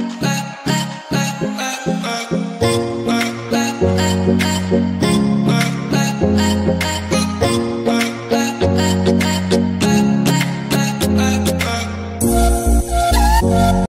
Bye.